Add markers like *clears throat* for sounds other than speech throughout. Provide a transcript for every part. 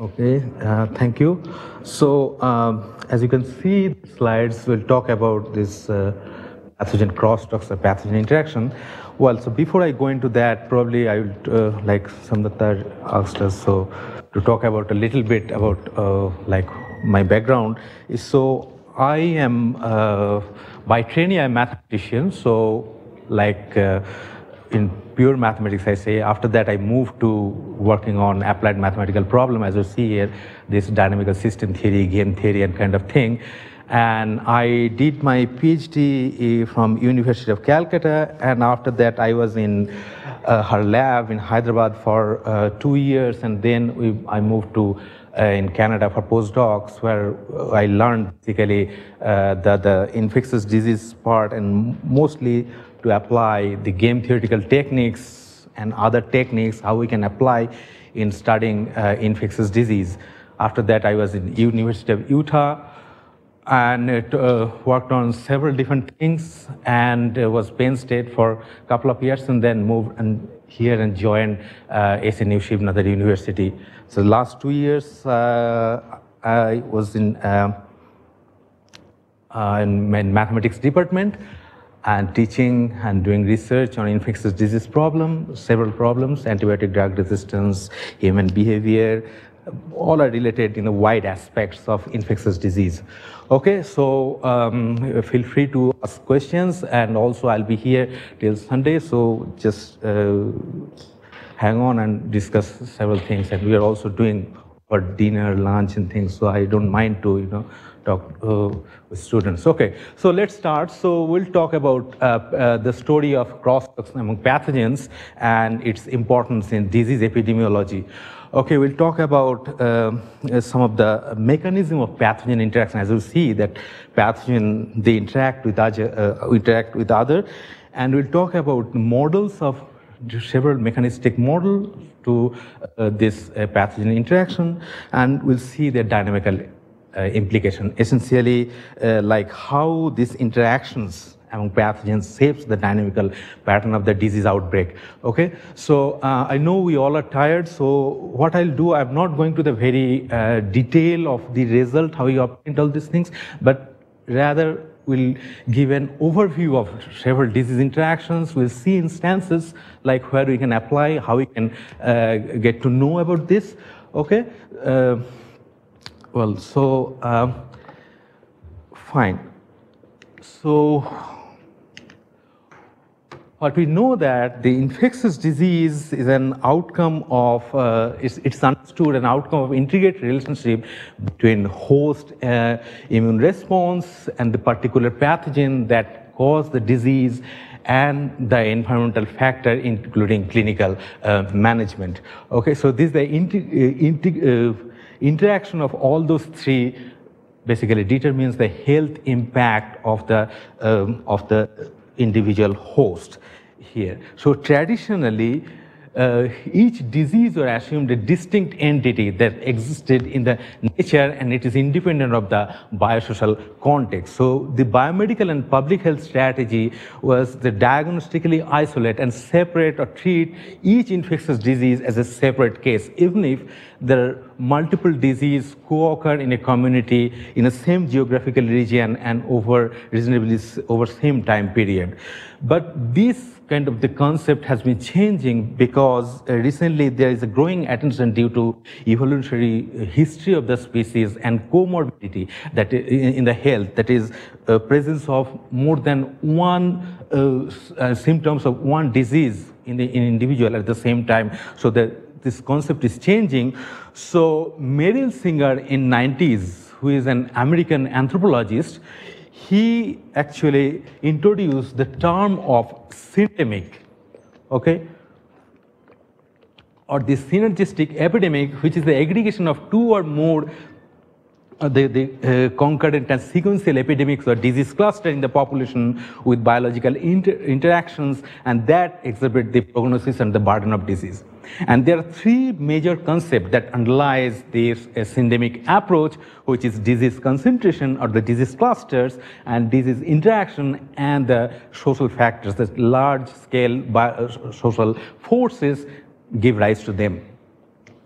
Okay, uh, thank you. So, um, as you can see, slides will talk about this uh, pathogen crosstalks or pathogen interaction. Well, so before I go into that, probably I would uh, like Samdata asked us so to talk about a little bit about uh, like my background is so I am uh, by training a mathematician, so like uh, in pure mathematics, I say. After that, I moved to working on applied mathematical problem, as you see here, this dynamical system theory, game theory, and kind of thing. And I did my PhD from University of Calcutta, and after that, I was in uh, her lab in Hyderabad for uh, two years, and then we, I moved to uh, in Canada for postdocs, where I learned basically uh, the, the infectious disease part and mostly to apply the game theoretical techniques and other techniques, how we can apply in studying uh, infectious disease. After that, I was in University of Utah and it, uh, worked on several different things and uh, was Penn State for a couple of years and then moved and here and joined uh, SNU University. So the last two years uh, I was in, uh, uh, in, in mathematics department and teaching and doing research on infectious disease problem, several problems, antibiotic drug resistance, human behavior, all are related in the wide aspects of infectious disease. Okay, so um, feel free to ask questions and also I'll be here till Sunday, so just uh, hang on and discuss several things and we are also doing for dinner, lunch and things, so I don't mind to, you know, talk uh, with students. Okay, so let's start. So we'll talk about uh, uh, the story of crosstalks among pathogens and its importance in disease epidemiology. Okay, we'll talk about uh, some of the mechanism of pathogen interaction. As you see that pathogen, they interact with other, uh, interact with other, and we'll talk about models of several mechanistic model to uh, this pathogen interaction, and we'll see the dynamical uh, implication. Essentially, uh, like how these interactions among pathogens shapes the dynamical pattern of the disease outbreak. Okay, so uh, I know we all are tired. So what I'll do, I'm not going to the very uh, detail of the result, how you obtained all these things, but rather we'll give an overview of several disease interactions. We'll see instances like where we can apply, how we can uh, get to know about this. Okay. Uh, well, so um, fine. So what we know that the infectious disease is an outcome of, uh, it's, it's, understood an outcome of integrated relationship between host uh, immune response and the particular pathogen that cause the disease and the environmental factor, including clinical uh, management. Okay, so this is the uh, uh, interaction of all those three basically determines the health impact of the, um, of the individual host here. So traditionally, uh, each disease was assumed a distinct entity that existed in the nature and it is independent of the biosocial context. So the biomedical and public health strategy was to diagnostically isolate and separate or treat each infectious disease as a separate case, even if there are multiple diseases co-occur in a community in the same geographical region and over reasonably over same time period. But this kind of the concept has been changing because uh, recently there is a growing attention due to evolutionary history of the species and comorbidity that in, the health that is uh, presence of more than one uh, uh, symptoms of one disease in the in individual at the same time. So that this concept is changing. So Merrill Singer in 90s who is an American anthropologist he actually introduced the term of syndemic, okay, or the synergistic epidemic, which is the aggregation of two or more uh, the, the uh, concurrent and sequential epidemics or disease cluster in the population with biological inter interactions, and that exhibit the prognosis and the burden of disease. And there are three major concepts that underlies this uh, syndemic approach, which is disease concentration or the disease clusters and disease interaction and the social factors, the large scale uh, social forces give rise to them.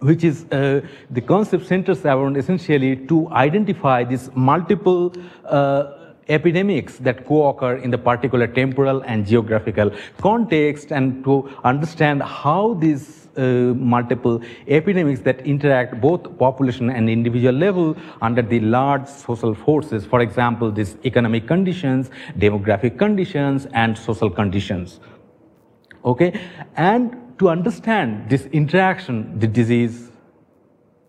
which is uh, the concept centers around essentially to identify these multiple uh, epidemics that co-occur in the particular temporal and geographical context and to understand how these Uh, multiple epidemics that interact both population and individual level under the large social forces. For example, these economic conditions, demographic conditions, and social conditions. Okay, and to understand this interaction, the disease,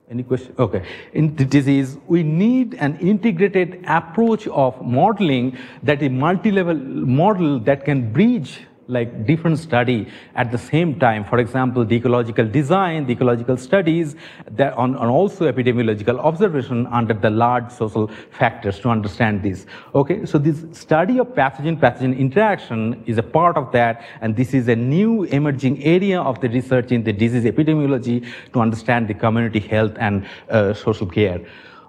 any question? Okay. In the disease, we need an integrated approach of modeling that a multi-level model that can bridge like different study at the same time. For example, the ecological design, the ecological studies, that on, on also epidemiological observation under the large social factors to understand this. Okay, so this study of pathogen-pathogen interaction is a part of that, and this is a new emerging area of the research in the disease epidemiology to understand the community health and uh, social care.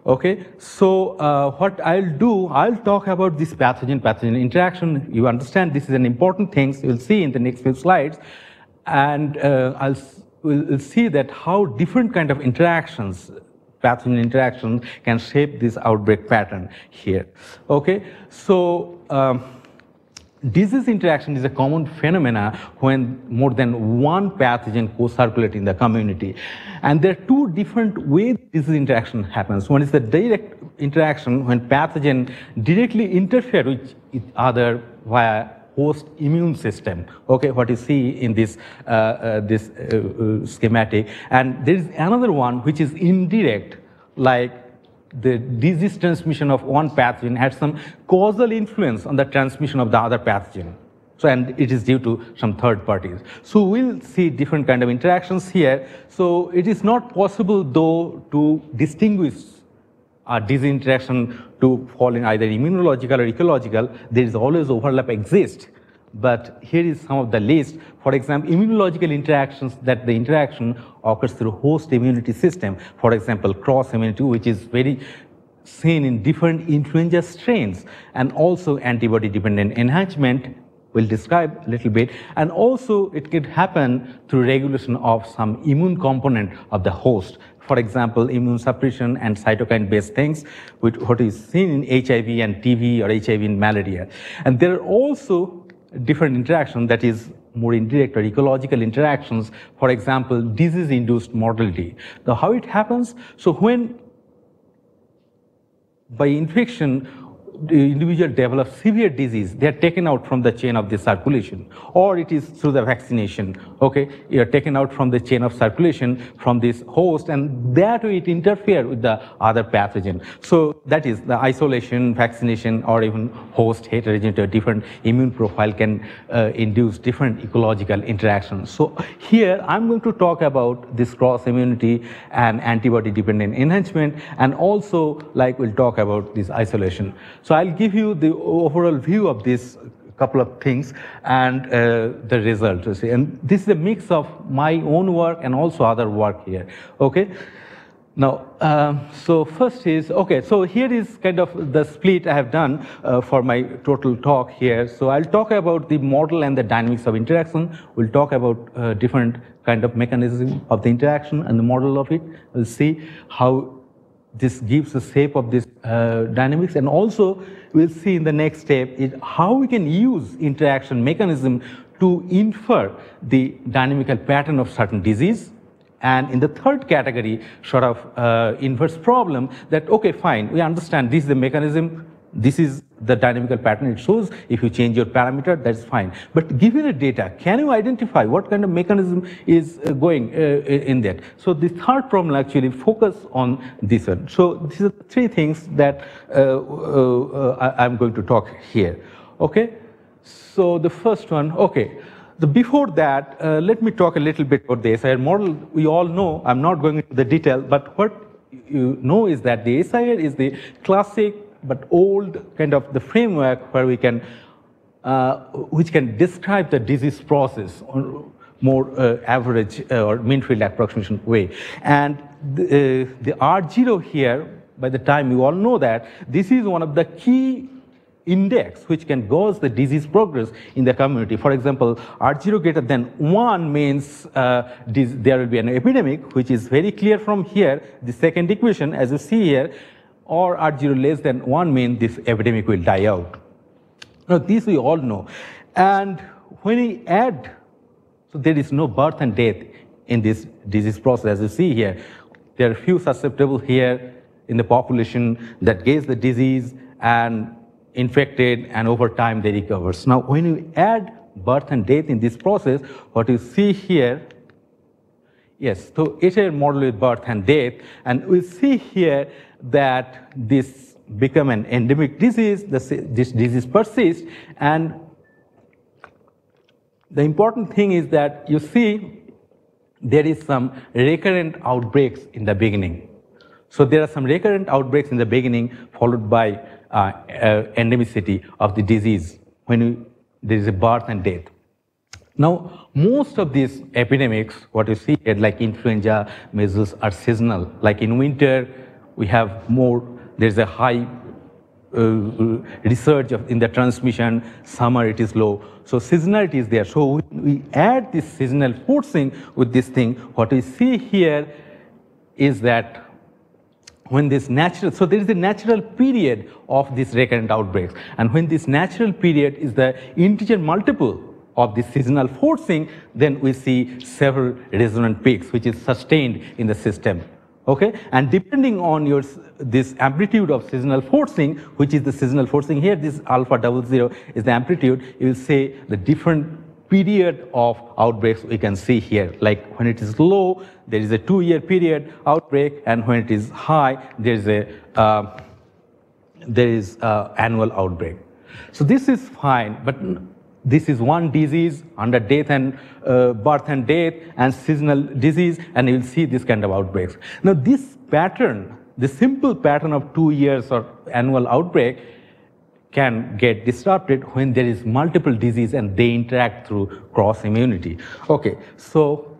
Okay, so uh, what I'll do, I'll talk about this pathogen-pathogen interaction. You understand this is an important thing. You'll see in the next few slides, and uh, I'll we'll see that how different kind of interactions, pathogen interactions, can shape this outbreak pattern here. Okay, so. Um, Disease interaction is a common phenomena when more than one pathogen co-circulate in the community. And there are two different ways disease interaction happens. One is the direct interaction when pathogen directly interfere with each other via host immune system. Okay, what you see in this, uh, uh, this uh, uh schematic. And there is another one which is indirect, like the disease transmission of one pathogen had some causal influence on the transmission of the other pathogen. So, and it is due to some third parties. So, we'll see different kind of interactions here. So, it is not possible though to distinguish a disease interaction to fall in either immunological or ecological. There is always overlap exist but here is some of the list. For example, immunological interactions that the interaction occurs through host immunity system. For example, cross immunity, which is very seen in different influenza strains, and also antibody dependent enhancement we'll describe a little bit. And also it could happen through regulation of some immune component of the host. For example, immune suppression and cytokine-based things, which what is seen in HIV and TB or HIV in malaria. And there are also different interaction that is more indirect or ecological interactions, for example, disease-induced mortality. Now, how it happens? So when by infection, individual develops severe disease, they are taken out from the chain of the circulation, or it is through the vaccination. Okay, you are taken out from the chain of circulation from this host, and that way it interfere with the other pathogen. So that is the isolation, vaccination, or even host heterogeneity, or different immune profile can uh, induce different ecological interactions. So here I'm going to talk about this cross immunity and antibody dependent enhancement, and also like we'll talk about this isolation. So I'll give you the overall view of this couple of things and uh, the result. And this is a mix of my own work and also other work here. Okay. Now, um, so first is, okay, so here is kind of the split I have done uh, for my total talk here. So I'll talk about the model and the dynamics of interaction. We'll talk about uh, different kind of mechanism of the interaction and the model of it. We'll see how this gives the shape of this uh, dynamics. And also we'll see in the next step is how we can use interaction mechanism to infer the dynamical pattern of certain disease. And in the third category sort of uh, inverse problem that okay fine we understand this is the mechanism this is the dynamical pattern it shows. If you change your parameter, that's fine. But given a data, can you identify what kind of mechanism is uh, going uh, in that? So the third problem actually focus on this one. So these are three things that uh I'm going to talk here. Okay. So the first one, okay. The before that, uh, let me talk a little bit about the SIR model. We all know, I'm not going into the detail, but what you know is that the SIR is the classic but old kind of the framework where we can, uh, which can describe the disease process on more uh, average uh, or mean field approximation way. And the, uh, the R0 here, by the time you all know that, this is one of the key index which can gauge the disease progress in the community. For example, R0 greater than 1 means uh, there will be an epidemic, which is very clear from here, the second equation, as you see here, or R0 less than 1 means this epidemic will die out. Now, this we all know. And when we add, so there is no birth and death in this disease process, as you see here. There are few susceptible here in the population that gets the disease and infected and over time they recover. Now when you add birth and death in this process, what you see here, yes, so it's a model with birth and death, and we see here that this become an endemic disease, this disease persists, and the important thing is that you see there is some recurrent outbreaks in the beginning. So there are some recurrent outbreaks in the beginning followed by uh, uh, endemicity of the disease when you, there is a birth and death. Now, most of these epidemics, what you see here, like influenza, measles, are seasonal. Like in winter, we have more, there's a high uh, research of, in the transmission, summer it is low. So seasonality is there. So we add this seasonal forcing with this thing. What we see here is that when this natural, so there is a natural period of these recurrent outbreaks. And when this natural period is the integer multiple of the seasonal forcing, then we see several resonant peaks, which is sustained in the system. Okay, and depending on your this amplitude of seasonal forcing, which is the seasonal forcing here, this alpha double zero is the amplitude. You will say the different period of outbreaks we can see here. Like when it is low, there is a two-year period outbreak, and when it is high, there is a uh, there is a annual outbreak. So this is fine, but this is one disease under death and uh, birth and death and seasonal disease, and you will see this kind of outbreaks. Now this pattern, the simple pattern of two years or annual outbreak, can get disrupted when there is multiple disease and they interact through cross immunity. Okay, so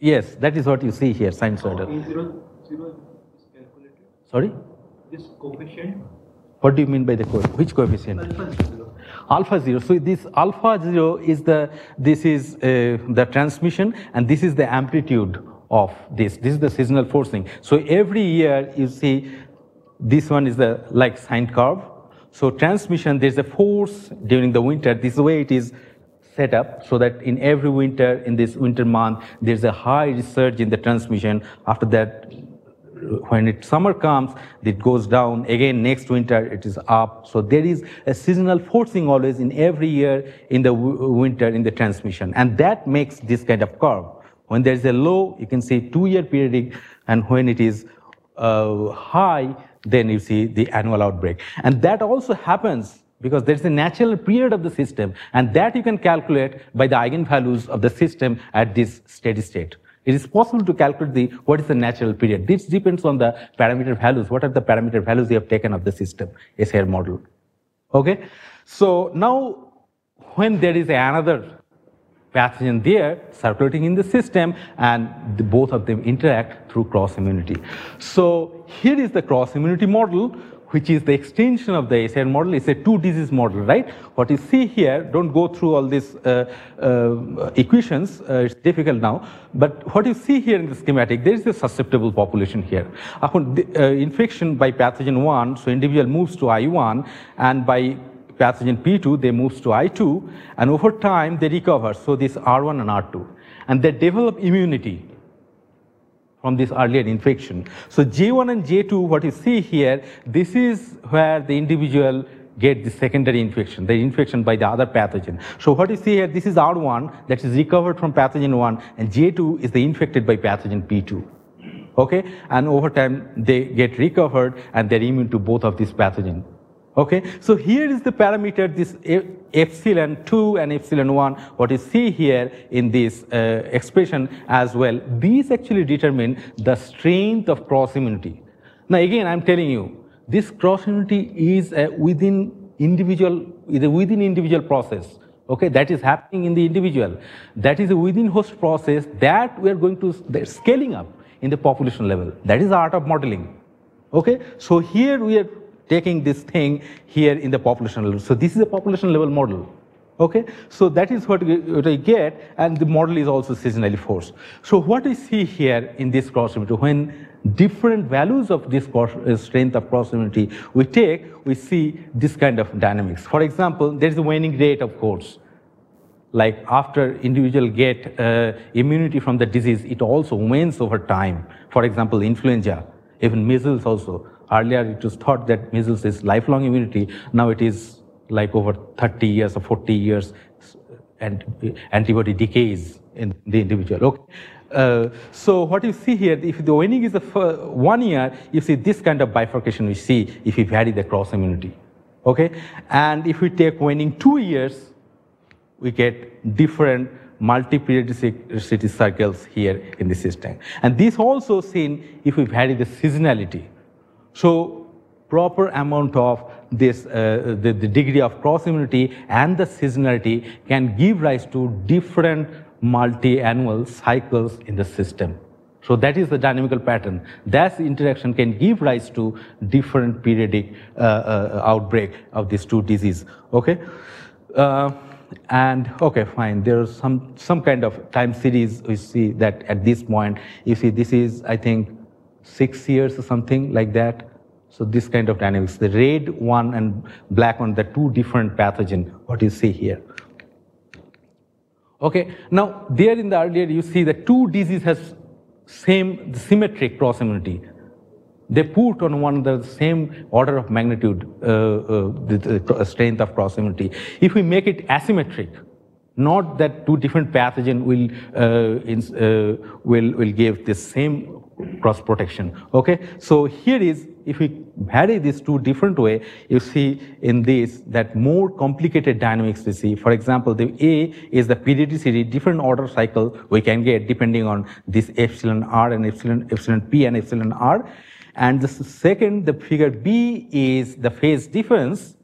Yes, that is what you see here, sinusoidal. Sorry? This coefficient. What do you mean by the coefficient? Which coefficient? Alpha zero. Alpha zero. So this alpha zero is the this is uh, the transmission, and this is the amplitude of this. This is the seasonal forcing. So every year you see this one is the like sine curve. So transmission, there's a force during the winter. This way it is set up so that in every winter, in this winter month, there's a high surge in the transmission. After that, when it summer comes, it goes down. Again, next winter, it is up. So there is a seasonal forcing always in every year in the winter in the transmission. And that makes this kind of curve. When there is a low, you can see two-year periodic, and when it is uh, high, then you see the annual outbreak. And that also happens because there's a natural period of the system, and that you can calculate by the eigenvalues of the system at this steady state. It is possible to calculate the what is the natural period. This depends on the parameter values. What are the parameter values you have taken of the system, SIR model. Okay, so now when there is another pathogen there circulating in the system and the, both of them interact through cross immunity. So here is the cross immunity model which is the extension of the SIR model. It's a two disease model, right? What you see here, don't go through all these uh, uh, equations, uh, it's difficult now, but what you see here in the schematic, there is a susceptible population here. Uh, infection by pathogen 1, so individual moves to I1, and by pathogen P2, they move to I2, and over time they recover. So this R1 and R2, and they develop immunity from this earlier infection. So J1 and J2, what you see here, this is where the individual get the secondary infection, the infection by the other pathogen. So what you see here, this is R1 that is recovered from pathogen 1, and J2 is the infected by pathogen P2 okay and over time they get recovered and they're immune to both of these pathogens Okay, so here is the parameter, this epsilon 2 and epsilon 1, what you see here in this uh, expression as well. These actually determine the strength of cross immunity. Now again, I'm telling you, this cross immunity is a within individual, is a within individual process. Okay, that is happening in the individual. That is a within host process that we are going to, scaling up in the population level. That is the art of modeling. Okay, so here we are taking this thing here in the population level. So this is a population level model. Okay, so that is what, I get, and the model is also seasonally forced. So what we see here in this cross immunity, when different values of this uh, strength of symmetry we take, we see this kind of dynamics. For example, there is a waning rate, of course. Like after individual get uh, immunity from the disease, it also wanes over time. For example, influenza, even measles also. Earlier, it was thought that measles is lifelong immunity. Now it is like over 30 years or 40 years and antibody decays in the individual. Okay. Uh, so what you see here, if the waning is one year, you see this kind of bifurcation we see if we vary the cross immunity. Okay, and if we take waning two years, we get different multi-periodicity cycles here in the system. And this also seen if we vary the seasonality. So proper amount of this, uh, the, the, degree of cross immunity and the seasonality can give rise to different multi-annual cycles in the system. So that is the dynamical pattern. That interaction can give rise to different periodic uh, uh, outbreak of these two diseases. Okay, uh, and okay, fine. There's some some kind of time series. We see that at this point, you see this is I think six years or something like that. So this kind of dynamics, the red one and black one, the two different pathogen, what you see here. Okay, now there in the earlier you see the two disease has same symmetric cross immunity. They put on one the same order of magnitude uh, uh, the, the strength of cross immunity. If we make it asymmetric, not that two different pathogen will uh, uh, will will give the same cross protection. Okay, so here is if we vary these two different way, you see in this that more complicated dynamics we see. For example, the A is the periodicity, different order cycle we can get depending on this epsilon R and epsilon, epsilon P and epsilon R. And the second, the figure B is the phase difference,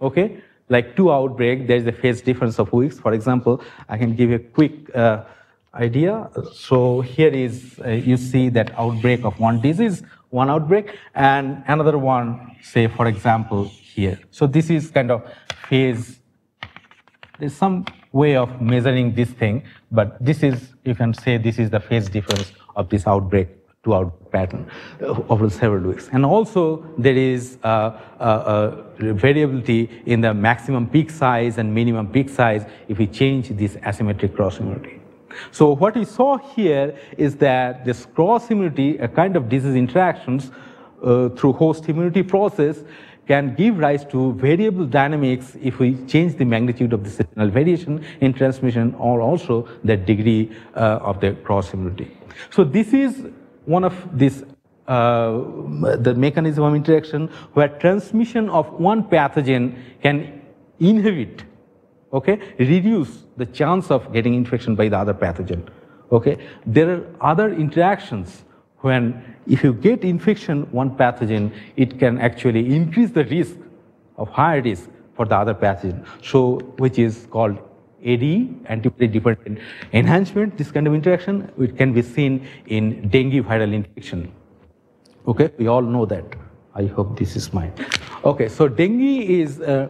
okay? Like two outbreak, there's a phase difference of weeks. For example, I can give a quick uh, idea. So here is, uh, you see that outbreak of one disease, one outbreak, and another one, say, for example, here. So this is kind of phase. There's some way of measuring this thing, but this is, you can say this is the phase difference of this outbreak to out pattern uh, over several weeks. And also there is uh, uh, variability in the maximum peak size and minimum peak size if we change this asymmetric cross immunity. So what we saw here is that this cross immunity, a kind of disease interactions uh, through host immunity process can give rise to variable dynamics if we change the magnitude of the seasonal variation in transmission or also the degree uh, of the cross immunity. So this is one of these uh, the mechanism of interaction where transmission of one pathogen can inhibit okay, reduce the chance of getting infection by the other pathogen. Okay, there are other interactions when if you get infection one pathogen, it can actually increase the risk of higher risk for the other pathogen. So, which is called ADE, antibody dependent enhancement, this kind of interaction, it can be seen in dengue viral infection. Okay, we all know that. I hope this is mine. Okay, so dengue is uh,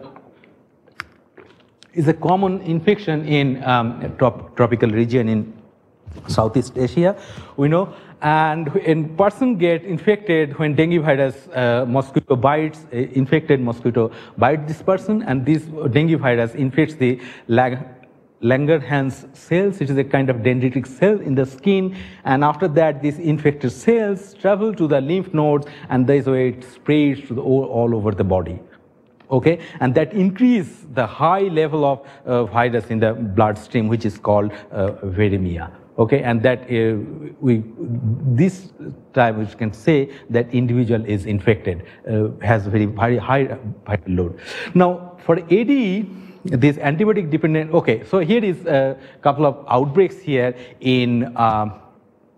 is a common infection in um, trop tropical region in Southeast Asia, we know. And when person get infected, when dengue virus uh, mosquito bites, uh, infected mosquito bite this person, and this dengue virus infects the Langerhans cells, it is a kind of dendritic cell in the skin, and after that, these infected cells travel to the lymph nodes, and this way it spreads to all over the body okay? And that increase the high level of uh, virus in the bloodstream which is called uh, viremia. Okay? And that uh, we this time we can say that individual is infected uh, has very very high viral load. Now for ade this antibody dependent okay so here is a couple of outbreaks here in um,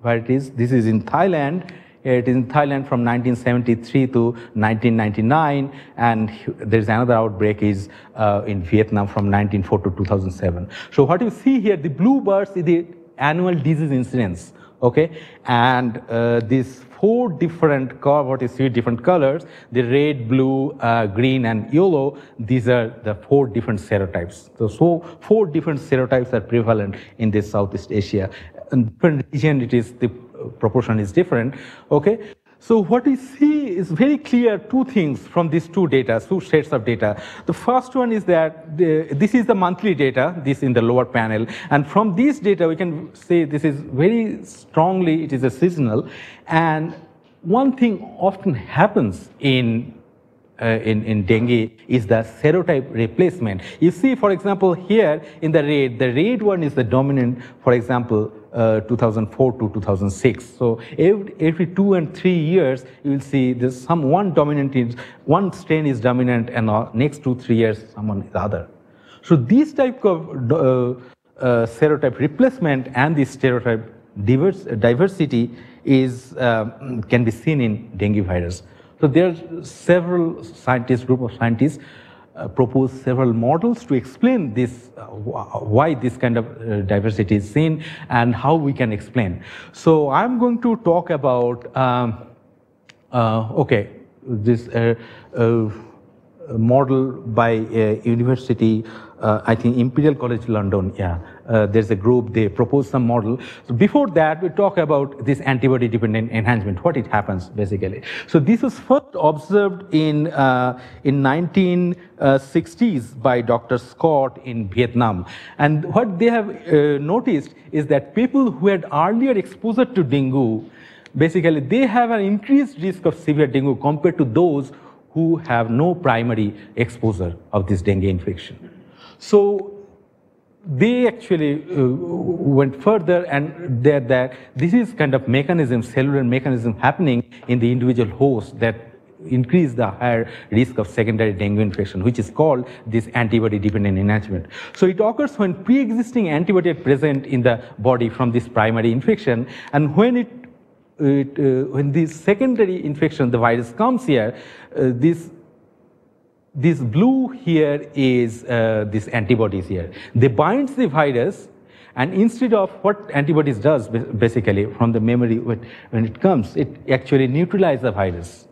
where it is. This is in thailand it is in Thailand from 1973 to 1999, and there's another outbreak is uh, in Vietnam from 1904 to 2007. So what you see here, the blue bars is the annual disease incidence. okay? And uh, these four different what you see, different colors, the red, blue, uh, green, and yellow, these are the four different serotypes. So, so four different serotypes are prevalent in this Southeast Asia. In different region, it is, the proportion is different, okay? So what we see is very clear two things from these two data, two sets of data. The first one is that the, this is the monthly data, this in the lower panel. And from these data, we can say this is very strongly, it is a seasonal. And one thing often happens in uh, in, in dengue is the serotype replacement. You see, for example, here in the red, the red one is the dominant, for example, uh, 2004 to 2006. So every, every two and three years, you will see there's some one dominant, is, one strain is dominant and next two, three years, someone is other. So this type of uh, uh, serotype replacement and this serotype diverse, diversity is, um, can be seen in dengue virus. So there are several scientists, group of scientists uh, propose several models to explain this, uh, why this kind of uh, diversity is seen and how we can explain. So I'm going to talk about, um, uh, okay, this uh, uh, model by university I think Imperial College London, yeah, uh, there's a group, they propose some model. So before that, we talk about this antibody-dependent enhancement, what it happens basically. So this was first observed in, uh, in 1960s by Dr. Scott in Vietnam. And what they have uh, noticed is that people who had earlier exposure to dengue, basically they have an increased risk of severe dengue compared to those who have no primary exposure of this dengue infection. So they actually uh, went further and that, that this is kind of mechanism, cellular mechanism happening in the individual host that increase the higher risk of secondary dengue infection, which is called this antibody-dependent enhancement. So it occurs when pre-existing antibody are present in the body from this primary infection, and when it, it uh, when this secondary infection, the virus comes here, uh, this this blue here is uh, this antibodies here. They binds the virus and instead of what antibodies does basically from the memory when it comes, it actually neutralizes the virus.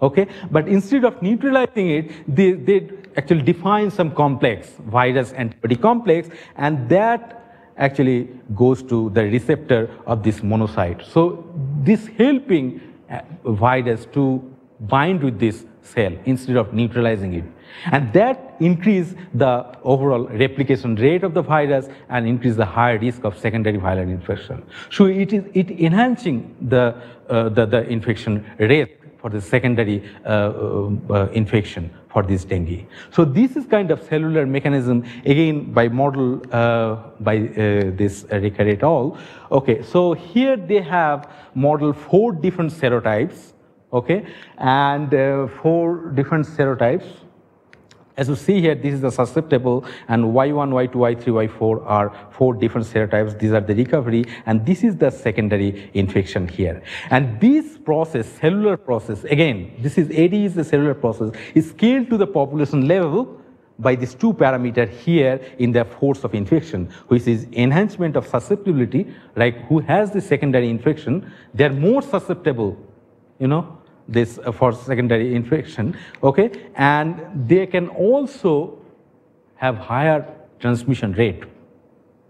Okay, but instead of neutralizing it, they, they actually define some complex, virus antibody complex, and that actually goes to the receptor of this monocyte. So this helping uh, virus to bind with this cell instead of neutralizing it. And that increase the overall replication rate of the virus and increase the higher risk of secondary viral infection. So it is it enhancing the, uh, the, the, infection rate for the secondary uh, uh, uh, infection for this dengue. So this is kind of cellular mechanism again by model uh, by uh, this Recker et al. Okay, so here they have model four different serotypes okay? And uh, four different serotypes. As you see here, this is the susceptible, and Y1, Y2, Y3, Y4 are four different serotypes. These are the recovery, and this is the secondary infection here. And this process, cellular process, again, this is AD is the cellular process, is scaled to the population level by these two parameter here in the force of infection, which is enhancement of susceptibility, like who has the secondary infection, they're more susceptible, you know, this uh, for secondary infection, okay? And they can also have higher transmission rate.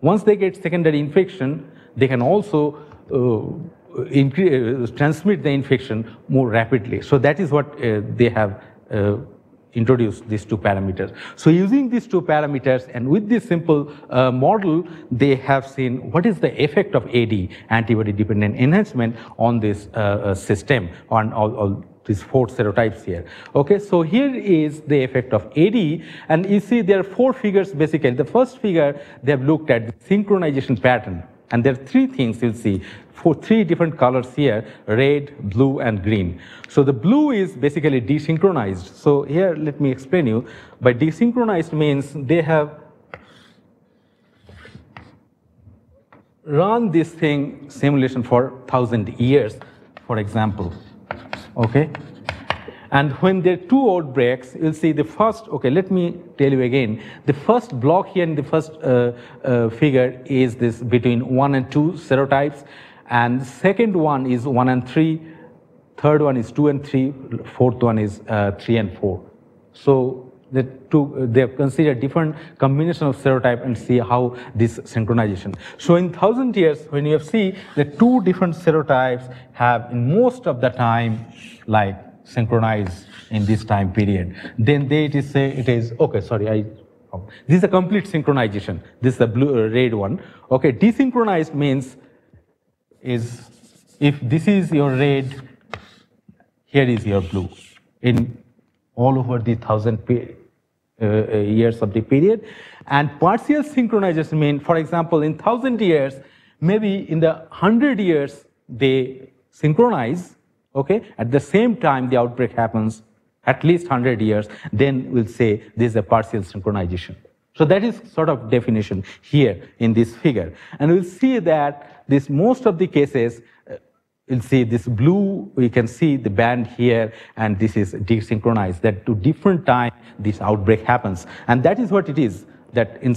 Once they get secondary infection, they can also uh, increase, uh, transmit the infection more rapidly. So that is what uh, they have uh, introduce these two parameters. So using these two parameters and with this simple uh, model, they have seen what is the effect of AD, antibody-dependent enhancement, on this uh, uh, system, on all, all these four serotypes here. Okay, so here is the effect of AD, and you see there are four figures basically. The first figure, they have looked at the synchronization pattern, and there are three things you'll see for three different colors here, red, blue, and green. So the blue is basically desynchronized. So here, let me explain you. By desynchronized means they have run this thing simulation for 1,000 years, for example, okay? And when there are two outbreaks, you'll see the first, okay, let me tell you again. The first block here in the first uh, uh, figure is this between one and two serotypes and second one is 1 and 3, third one is 2 and 3, fourth one is uh, 3 and 4. So the two, they have considered different combination of serotype and see how this synchronization. So in thousand years, when you have see the two different serotypes have in most of the time like synchronized in this time period, then they it is say it is okay. Sorry, I this is a complete synchronization. This is the blue uh, red one. Okay, desynchronized means is if this is your red, here is your blue in all over the thousand uh, uh, years of the period. And partial synchronization mean, for example, in thousand years, maybe in the hundred years they synchronize. Okay, at the same time the outbreak happens, at least 100 years, then we'll say this is a partial synchronization. So that is sort of definition here in this figure. And we'll see that this most of the cases, uh, you'll see this blue, we can see the band here, and this is desynchronized, that to different time this outbreak happens. And that is what it is, that in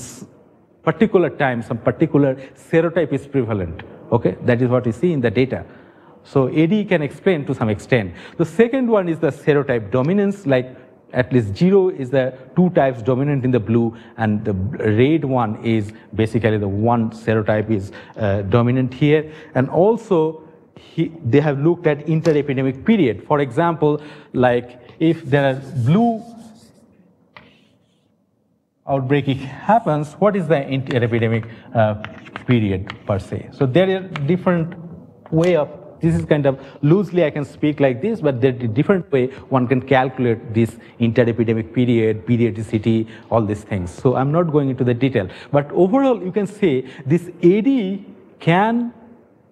particular time, some particular serotype is prevalent. Okay, that is what we see in the data. So AD can explain to some extent. The second one is the serotype dominance, like at least zero is the two types dominant in the blue, and the red one is basically the one serotype is uh, dominant here. And also, he, they have looked at interepidemic period. For example, like if there are blue outbreak happens, what is the interepidemic uh, period per se? So there are different way of this is kind of loosely I can speak like this, but there's a different way one can calculate this interepidemic period, periodicity, all these things. So I'm not going into the detail. But overall, you can say this AD can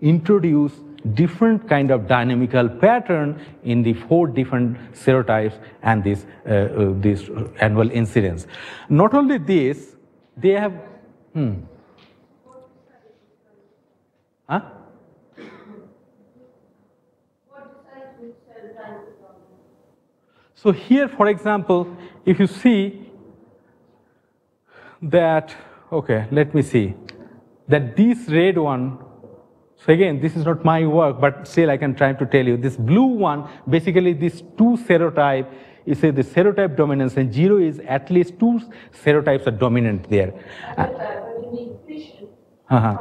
introduce different kind of dynamical pattern in the four different serotypes and this, uh, uh, this annual incidence. Not only this, they have, hmm. So here, for example, if you see that, okay, let me see, that this red one, so again, this is not my work, but still I can try to tell you, this blue one, basically this two serotype, you say the serotype dominance and zero is at least two serotypes are dominant there. Uh, uh-huh.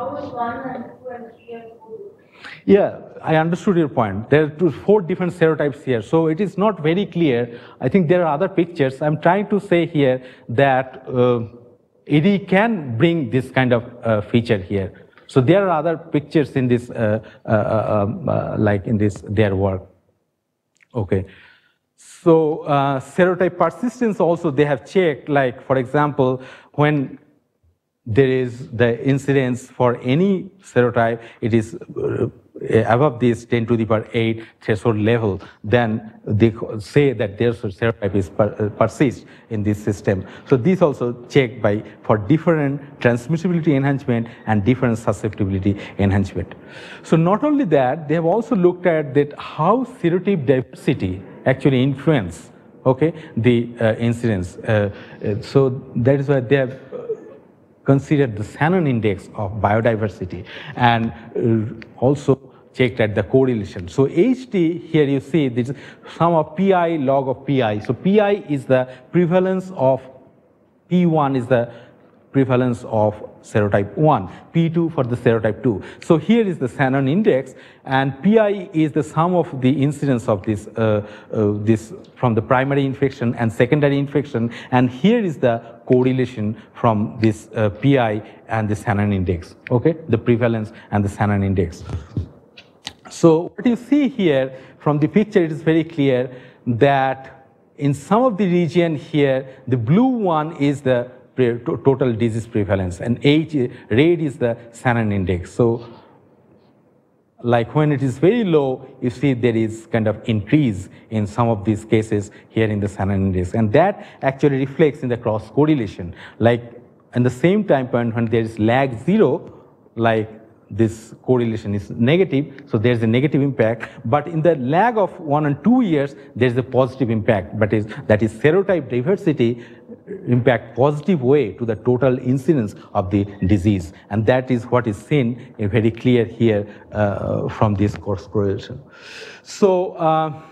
Yeah, I understood your point. There are four different serotypes here, so it is not very clear. I think there are other pictures. I'm trying to say here that uh, AD can bring this kind of uh, feature here. So there are other pictures in this, uh, uh, uh um, uh like in this their work. Okay. So serotype persistence also they have checked, like for example, when there is the incidence for any serotype, it is uh, above this 10 to the power 8 threshold level, then they say that their serotype is per, uh, persist in this system. So this also checked by for different transmissibility enhancement and different susceptibility enhancement. So not only that, they have also looked at that how serotype diversity actually influence okay the uh, incidence. Uh, uh so that is why they have considered the Shannon index of biodiversity and uh, also checked at the correlation. So HT here you see this sum of pi log of pi. So pi is the prevalence of P1 is the prevalence of serotype 1, P2 for the serotype 2. So here is the Shannon index and PI is the sum of the incidence of this, uh, uh, this from the primary infection and secondary infection and here is the correlation from this uh, PI and the Shannon index, okay, the prevalence and the Shannon index. So what you see here from the picture, it is very clear that in some of the region here, the blue one is the total disease prevalence and H, red is the Shannon index. So like when it is very low, you see there is kind of increase in some of these cases here in the Shannon index. And that actually reflects in the cross correlation. Like in the same time point when there is lag zero, like this correlation is negative, so there's a negative impact. But in the lag of one and two years, there's a positive impact, but is, that is serotype diversity impact positive way to the total incidence of the disease. And that is what is seen uh, very clear here uh, from this cross correlation. So, uh,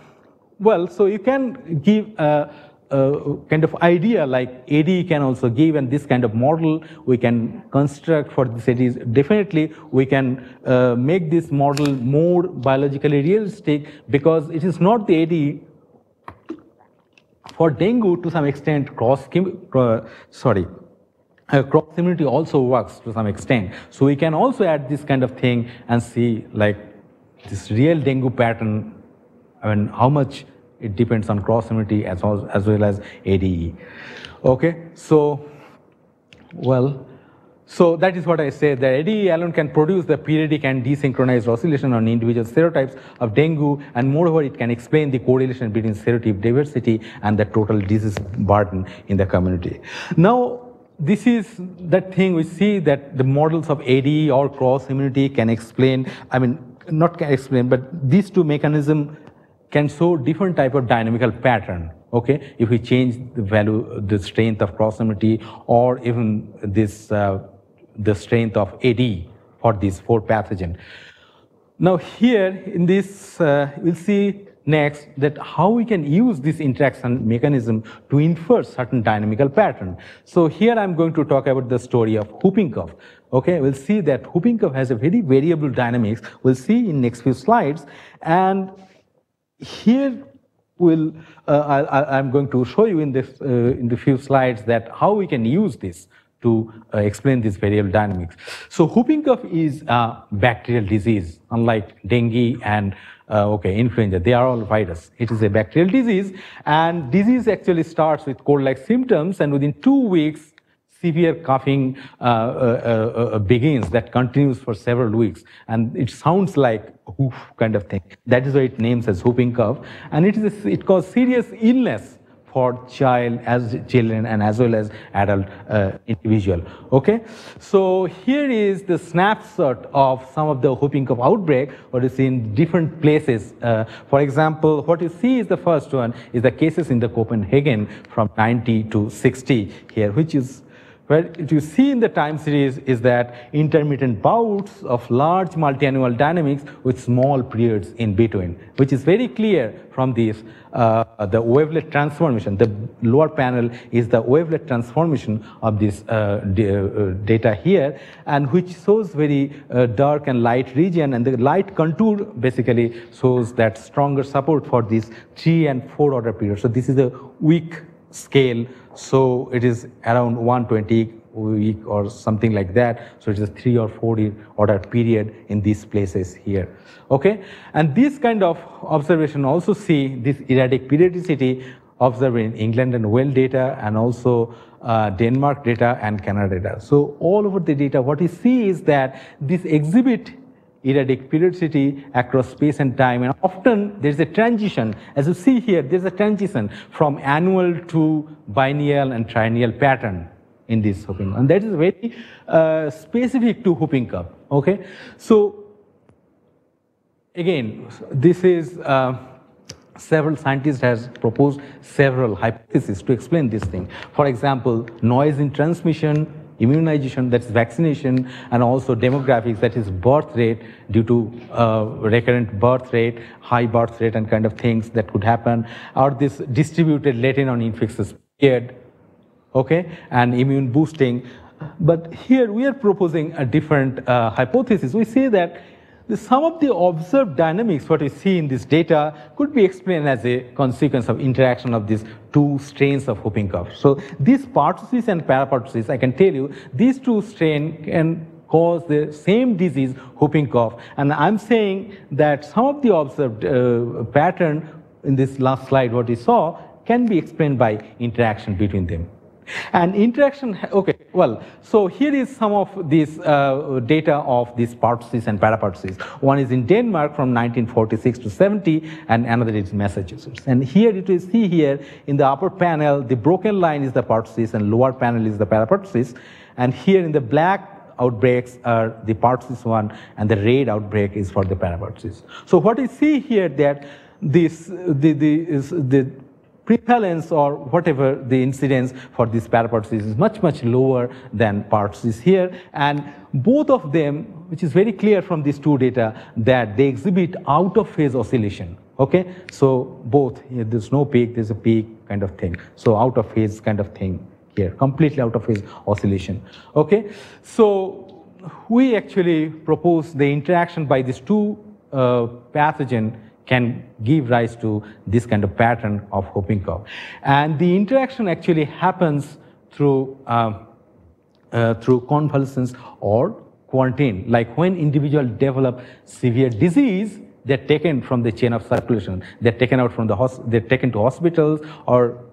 well, so you can give a, a, kind of idea like AD can also give, and this kind of model we can construct for the cities. Definitely, we can uh, make this model more biologically realistic because it is not the AD for dengue, to some extent, cross, sorry, uh, cross immunity also works to some extent. So we can also add this kind of thing and see like this real dengue pattern, I mean, how much it depends on cross immunity as well as, well as ADE. Okay, so, well, so that is what I said, that ADE alone can produce the periodic and desynchronized oscillation on individual serotypes of dengue, and moreover, it can explain the correlation between serotype diversity and the total disease burden in the community. Now, this is that thing we see that the models of ADE or cross immunity can explain, I mean, not can explain, but these two mechanisms can show different type of dynamical pattern okay if we change the value the strength of proximity or even this uh, the strength of AD for these four pathogen. Now here in this, uh, we'll see next that how we can use this interaction mechanism to infer certain dynamical pattern. So here I'm going to talk about the story of whooping cough. Okay, we'll see that whooping cough has a very variable dynamics. We'll see in next few slides. And here will uh, I, am going to show you in this uh, in the few slides that how we can use this to uh, explain this variable dynamics. So whooping cough is a bacterial disease, unlike dengue and uh, okay, influenza. They are all virus. It is a bacterial disease, and disease actually starts with cold-like symptoms, and within two weeks, severe coughing uh, uh, uh, begins that continues for several weeks, and it sounds like whoof kind of thing. That is why it names as whooping cough, and it is a, it causes serious illness for child as children and as well as adult uh, individual. Okay, so here is the snapshot of some of the whooping cough outbreak, what is in different places. Uh, for example, what you see is the first one is the cases in the Copenhagen from 90 to 60 here, which is what you see in the time series is that intermittent bouts of large multi-annual dynamics with small periods in between, which is very clear from this, uh, the wavelet transformation. The lower panel is the wavelet transformation of this uh, uh, data here, and which shows very uh, dark and light region, and the light contour basically shows that stronger support for these three and four order periods. So this is a weak scale. So it is around 120 week or something like that. So it is a three or four order period in these places here. Okay, and this kind of observation also see this erratic periodicity observed in England and Wales data and also uh, Denmark data and Canada data. So all over the data, what we see is that this exhibit erratic periodicity across space and time. And often there's a transition. As you see here, there's a transition from annual to biennial and triennial pattern in this whooping. And that is very uh, specific to whooping cough. Okay. So again, this is uh, several scientists has proposed several hypotheses to explain this thing. For example, noise in transmission, immunization, that's vaccination, and also demographics, that is birth rate due to uh, recurrent birth rate, high birth rate, and kind of things that could happen, or this distributed latent on infectious period, okay, and immune boosting. But here we are proposing a different uh, hypothesis. We say that the, some of the observed dynamics, what we see in this data, could be explained as a consequence of interaction of these two strains of whooping cough. So these pertussis and parapertussis, I can tell you, these two strains can cause the same disease, whooping cough. And I'm saying that some of the observed uh, pattern in this last slide, what we saw, can be explained by interaction between them. And interaction, okay, well, so here is some of this uh, data of these pertussis and parapertussis. One is in Denmark from 1946 to 70, and another is Massachusetts. And here you see here in the upper panel, the broken line is the pertussis, and lower panel is the parapertussis. And here in the black outbreaks are the Pertussis one, and the red outbreak is for the parapertussis. So what we see here that this the the is the prevalence or whatever the incidence for this parapertussis is much much lower than pertussis here, and both of them, which is very clear from these two data, that they exhibit out of phase oscillation. Okay, so both here, there's no peak, there's a peak kind of thing. So out of phase kind of thing here, completely out of phase oscillation. Okay, so we actually propose the interaction by these two uh, pathogen can give rise to this kind of pattern of whooping cough. And the interaction actually happens through, uh, uh, through convalescence or quarantine. Like when individual develop severe disease, they're taken from the chain of circulation. They're taken out from the they're taken to hospitals or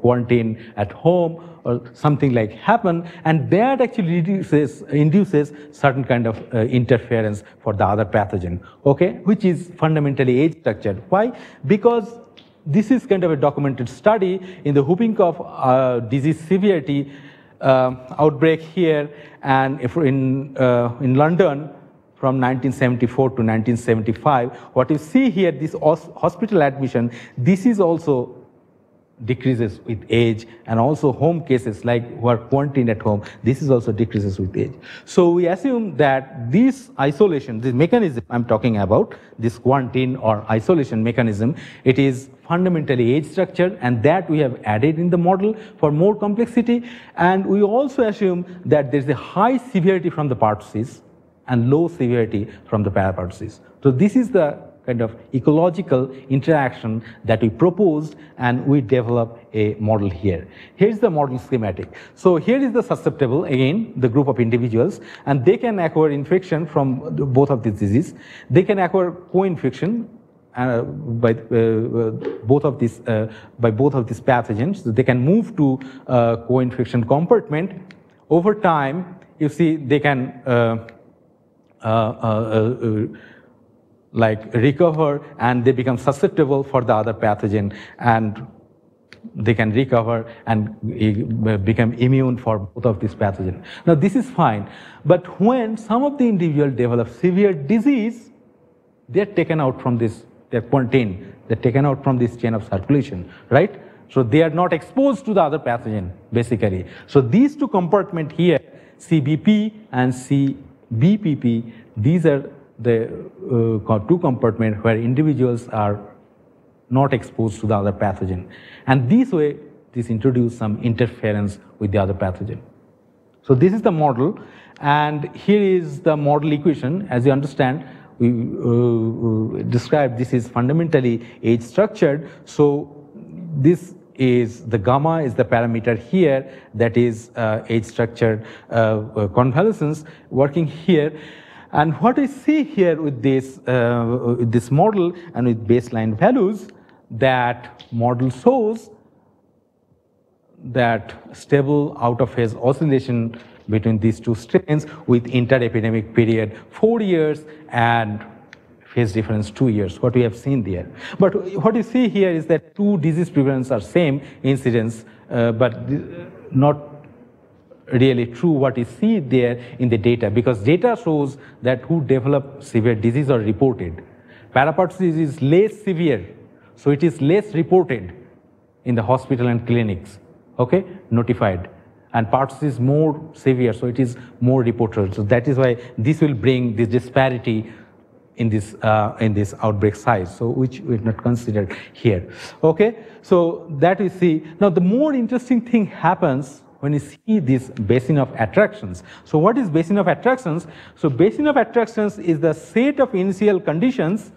quarantine at home or something like happen and that actually reduces, induces certain kind of uh, interference for the other pathogen okay? Which is fundamentally age structured. Why? Because this is kind of a documented study in the whooping cough uh, disease severity uh, outbreak here and in uh, in london from 1974 to 1975. What you see here, this hospital admission, this is also decreases with age and also home cases like who are quarantined at home, this is also decreases with age. So we assume that this isolation, this mechanism I'm talking about, this quarantine or isolation mechanism, it is fundamentally age structured and that we have added in the model for more complexity. And we also assume that there's a high severity from the pertussis and low severity from the parapertussis. So this is the kind of ecological interaction that we proposed and we develop a model here. Here's the model schematic. So here is the susceptible, again, the group of individuals, and they can acquire infection from both of these diseases. They can acquire co-infection uh, by uh, both of these uh, by both of these pathogens. So they can move to uh, co-infection compartment. Over time, you see they can uh, uh, like recover and they become susceptible for the other pathogen and they can recover and become immune for both of these pathogens. Now this is fine, but when some of the individual develop severe disease, they're taken out from this, they're quarantined, they're taken out from this chain of circulation, right? So they are not exposed to the other pathogen, basically. So these two compartment here, CBP and CBPP, these are the uh, two compartments where individuals are not exposed to the other pathogen. And this way, this introduce some interference with the other pathogen. So this is the model, and here is the model equation. As you understand, we uh, uh described this is fundamentally age structured. So this is the gamma is the parameter here that is uh, age structured uh, uh, convalescence working here. And what we see here with this, uh, with this model and with baseline values, that model shows that stable out of phase oscillation between these two strains with inter-epidemic period four years and phase difference two years, what we have seen there. But what you see here is that two disease prevalence are same incidence, uh, but not really true what you see there in the data because data shows that who develop severe disease are reported. Parapertussis is less severe, so it is less reported in the hospital and clinics, okay, notified. And pertussis is more severe, so it is more reported. So that is why this will bring this disparity in this uh, in this outbreak size so which we not considered here okay so that we see now the more interesting thing happens when you see this basin of attractions so what is basin of attractions so basin of attractions is the set of initial conditions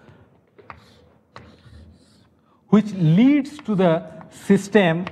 which leads to the system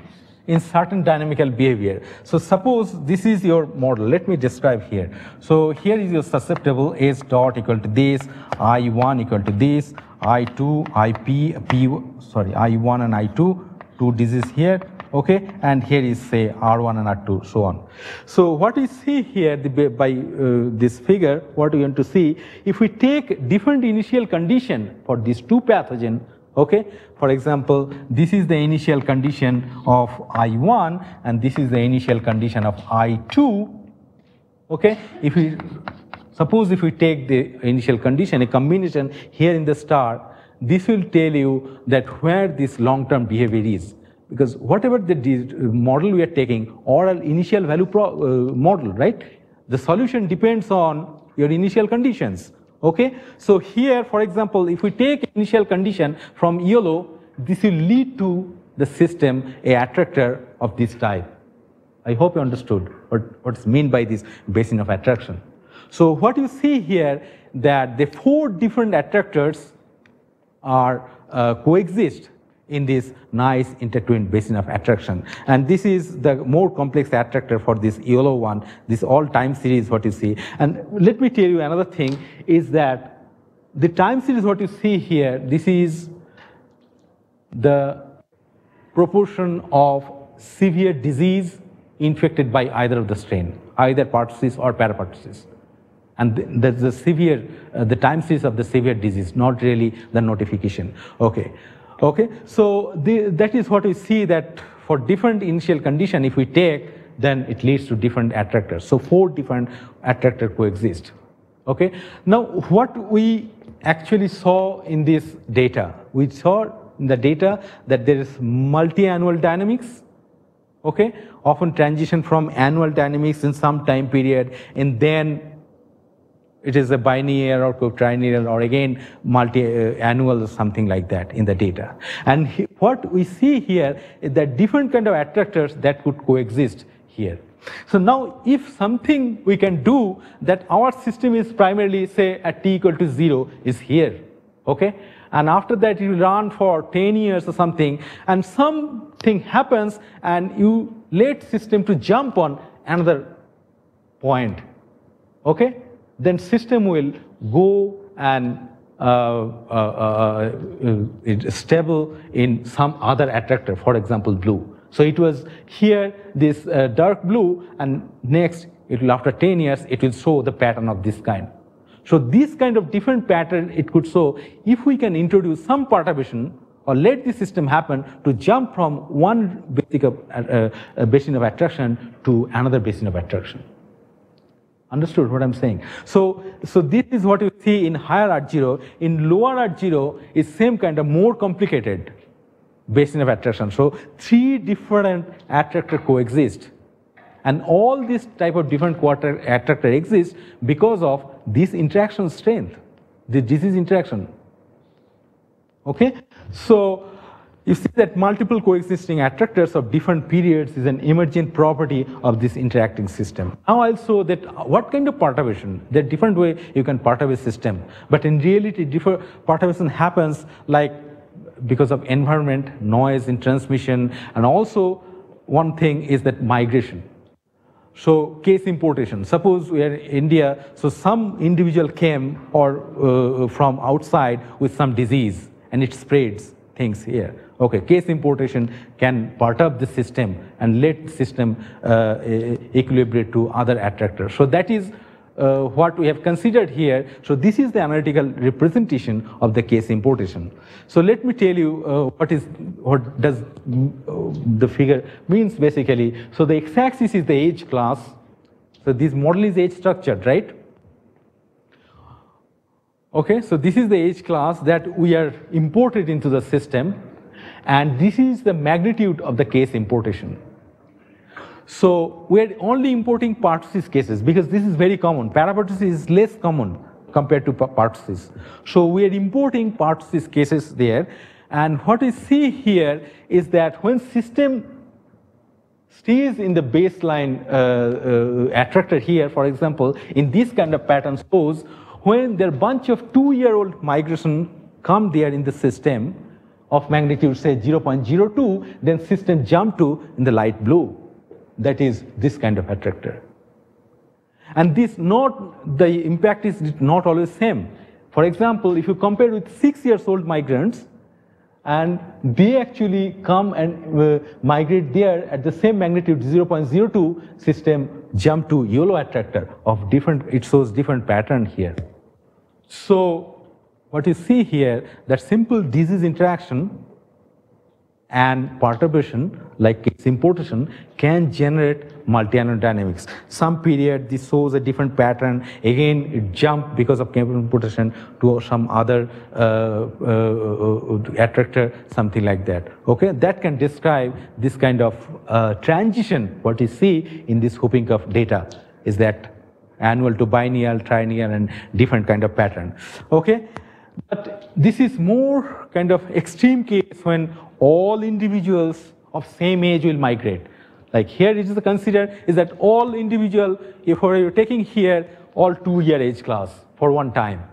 in certain dynamical behavior. So suppose this is your model. Let me describe here. So here is your susceptible S dot equal to this, I1 equal to this, I2, IP, P, sorry, I1 and I2, two diseases here, okay, and here is say R1 and R2, so on. So what we see here the, by uh, this figure, what we want to see, if we take different initial condition for these two pathogen, Okay, for example, this is the initial condition of I1 and this is the initial condition of I2. Okay, if we suppose if we take the initial condition, a combination here in the star, this will tell you that where this long-term behavior is. Because whatever the model we are taking, or an initial value uh, model, right? The solution depends on your initial conditions. Okay, so here, for example, if we take initial condition from yellow, this will lead to the system a attractor of this type. I hope you understood what, what's meant by this basin of attraction. So what you see here that the four different attractors are uh, coexist in this nice intertwined basin of attraction. And this is the more complex attractor for this yellow one, this all time series what you see. And let me tell you another thing is that the time series what you see here, this is the proportion of severe disease infected by either of the strain, either pertussis or parapertussis. And there's the severe, uh, the time series of the severe disease, not really the notification. Okay. Okay, so the, that is what we see that for different initial condition, if we take, then it leads to different attractors. So four different attractors coexist. Okay, now what we actually saw in this data, we saw in the data that there is multi-annual dynamics, okay, often transition from annual dynamics in some time period, and then it is a biennial or quadrennial or again multi-annual or something like that in the data. And what we see here is that different kind of attractors that could coexist here. So now if something we can do that our system is primarily say at t equal to 0 is here, okay? And after that you run for 10 years or something and something happens and you let system to jump on another point, okay? Then system will go and uh, uh, uh, stable in some other attractor, for example, blue. So it was here this uh, dark blue, and next, it will after 10 years, it will show the pattern of this kind. So this kind of different pattern it could show if we can introduce some perturbation or let the system happen to jump from one basic of, uh, uh, basin of attraction to another basin of attraction. Understood what I'm saying? So, so this is what you see in higher R0. In lower R0 is same kind of more complicated basin of attraction. So three different attractor coexist. And all this type of different quarter attractor exist because of this interaction strength, the disease interaction. Okay? So you see that multiple coexisting attractors of different periods is an emergent property of this interacting system. Now show that what kind of perturbation, there are different way you can perturb a system, but in reality different perturbation happens like because of environment, noise in transmission, and also one thing is that migration. So case importation, suppose we are in India, so some individual came or uh, from outside with some disease and it spreads things here. Okay, case importation can perturb the system and let system uh, equilibrate to other attractors. So that is uh, what we have considered here. So this is the analytical representation of the case importation. So let me tell you uh, what is what does uh, the figure means basically. So the x-axis is the age class. So this model is age structured, right? Okay, so this is the age class that we are imported into the system and this is the magnitude of the case importation. So we're only importing pertussis cases because this is very common. Parapertussis is less common compared to pertussis. So we are importing pertussis cases there. And what we see here is that when system stays in the baseline uh, uh, attractor here, for example, in this kind of pattern suppose when there are bunch of two-year-old migration come there in the system, of magnitude say 0.02, then system jump to in the light blue. That is this kind of attractor. And this not, the impact is not always same. For example, if you compare with six years old migrants, and they actually come and uh, migrate there at the same magnitude 0.02 system jump to yellow attractor of different, it shows different pattern here. So what you see here, that simple disease interaction and perturbation like its importation can generate multi-annual dynamics. Some period this shows a different pattern. Again, it jump because of chemical importation to some other uh, uh, uh, attractor, something like that. Okay, that can describe this kind of uh, transition. What you see in this whooping cough data is that annual to biennial, triennial, and different kind of pattern. Okay, but this is more kind of extreme case when all individuals of same age will migrate. Like here it is considered is that all individual, if you're taking here all two year age class for one time,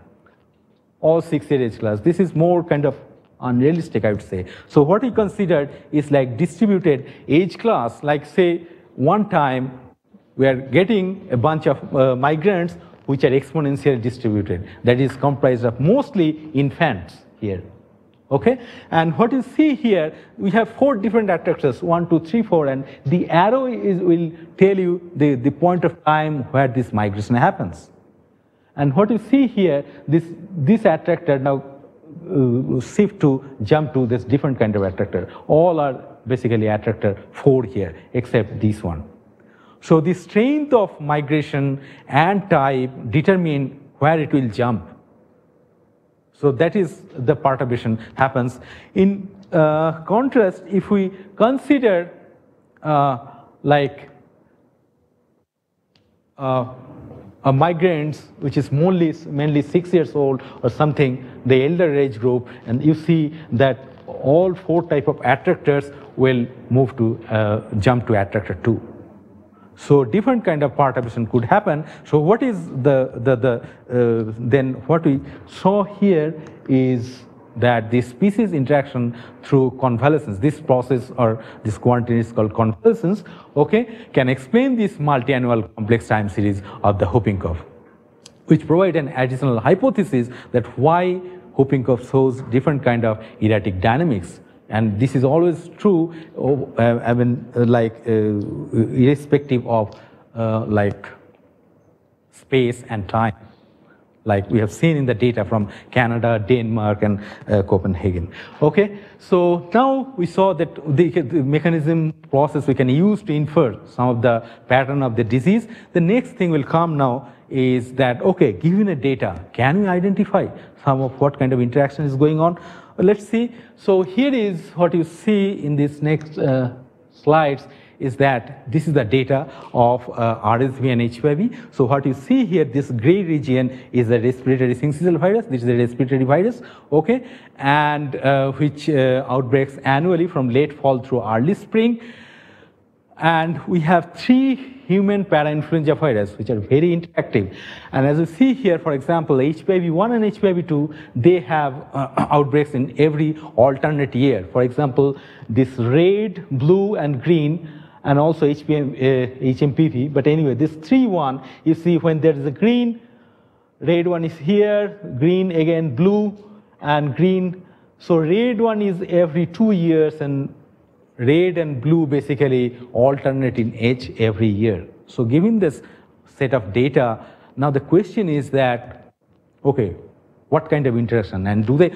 all six year age class. This is more kind of unrealistic, I would say. So what we considered is like distributed age class, like say one time we are getting a bunch of uh, migrants which are exponentially distributed. That is comprised of mostly infants here. Okay, and what you see here, we have four different attractors, one, two, three, four, and the arrow is, will tell you the, the point of time where this migration happens. And what you see here, this, this attractor now uh, shift to jump to this different kind of attractor. All are basically attractor four here, except this one. So the strength of migration and type determine where it will jump. So that is the perturbation happens. In uh, contrast, if we consider uh, like uh, a migrants, which is mainly, mainly six years old or something, the elder age group, and you see that all four type of attractors will move to uh, jump to attractor two. So different kind of perturbation could happen. So what is the, the, the uh, then what we saw here is that the species interaction through convalescence, this process or this quantity is called convalescence, okay, can explain this multi-annual complex time series of the whooping cough, which provide an additional hypothesis that why whooping cough shows different kind of erratic dynamics and this is always true, uh, I mean, uh, like uh, irrespective of uh, like space and time, like we have seen in the data from Canada, Denmark, and uh, Copenhagen. Okay, so now we saw that the, the, mechanism process we can use to infer some of the pattern of the disease. The next thing will come now is that, okay, given a data, can we identify some of what kind of interaction is going on? let's see. So here is what you see in this next uh, slides is that this is the data of uh, RSV and HPIV. So what you see here, this gray region is the respiratory syncytial virus. This is the respiratory virus, okay, and uh, which uh, outbreaks annually from late fall through early spring. And we have three human parainfluenza virus, which are very interactive. And as you see here, for example, HPIV1 and HPIV2, they have uh, outbreaks in every alternate year. For example, this red, blue, and green, and also HPM, uh, HMPV. But anyway, this 3-1, you see when there is a green, red one is here, green again, blue, and green. So red one is every two years, and red and blue basically alternate in age every year. So given this set of data, now the question is that, okay, what kind of interaction and do they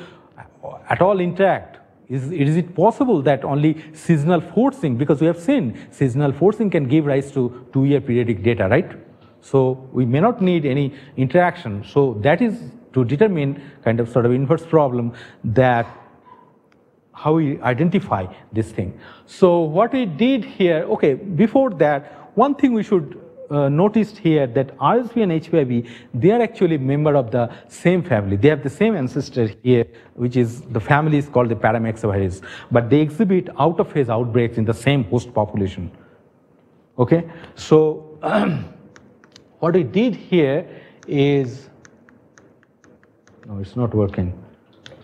at all interact? Is, is it possible that only seasonal forcing, because we have seen seasonal forcing can give rise to two-year periodic data, right? So we may not need any interaction. So that is to determine kind of sort of inverse problem that how we identify this thing. So what we did here, okay, before that, one thing we should uh, notice here that RSV and HPIV, they are actually member of the same family. They have the same ancestor here, which is the family is called the Paramyxovirus, but they exhibit out of phase outbreaks in the same host population. Okay, so *clears throat* what we did here is, no, it's not working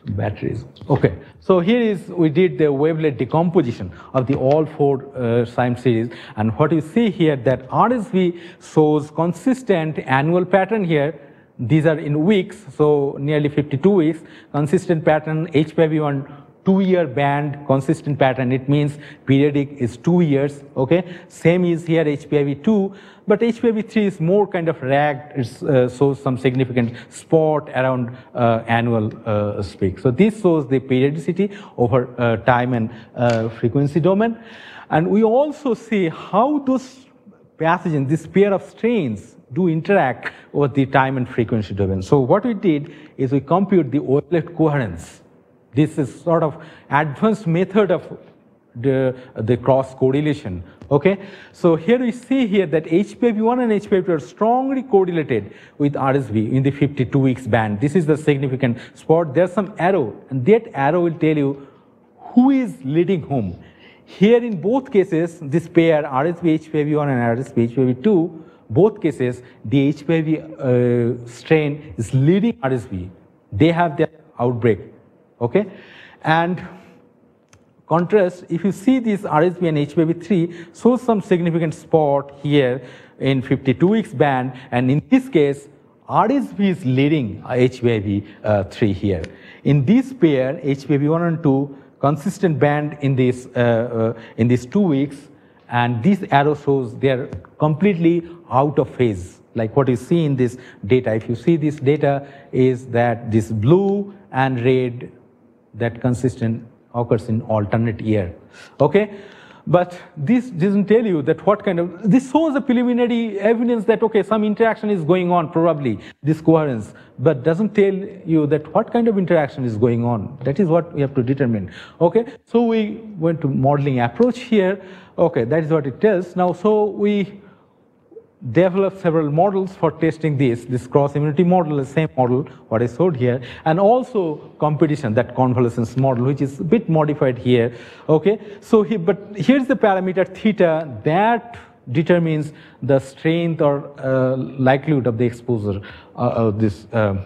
batteries. Okay, so here is we did the wavelet decomposition of the all four uh, time series, and what you see here that RSV shows consistent annual pattern here. These are in weeks, so nearly 52 weeks. Consistent pattern HPIV1 two-year band consistent pattern. It means periodic is two years, okay? Same is here HPIV2, but HPIV3 is more kind of ragged. It uh, shows some significant spot around uh, annual uh, speak. So this shows the periodicity over uh, time and uh, frequency domain. And we also see how those pathogens, this pair of strains, do interact over the time and frequency domain. So what we did is we compute the wavelet coherence. This is sort of advanced method of the, the cross correlation. Okay, so here we see here that HPV1 and HPV2 are strongly correlated with RSV in the 52 weeks band. This is the significant spot. There's some arrow, and that arrow will tell you who is leading whom. Here in both cases, this pair RSV HPV1 and RSV HPV2, both cases, the HPV uh, strain is leading RSV. They have their outbreak, okay? And contrast, if you see this RSV and HPIV3 shows some significant spot here in 52 weeks band, and in this case, RSV is leading HPIV3 uh, here. In this pair, HPIV1 and 2, consistent band in this, uh, uh, in these two weeks, and this arrow shows they are completely out of phase, like what you see in this data. If you see this data is that this blue and red, that consistent occurs in alternate year, okay? But this doesn't tell you that what kind of, this shows a preliminary evidence that, okay, some interaction is going on, probably, this coherence, but doesn't tell you that what kind of interaction is going on. That is what we have to determine, okay? So we went to modeling approach here. Okay, that is what it tells. Now, so we developed several models for testing this. This cross immunity model, the same model what I showed here, and also competition, that convalescence model, which is a bit modified here. Okay, so he, but here's the parameter theta that determines the strength or uh, likelihood of the exposure uh, of this. Um,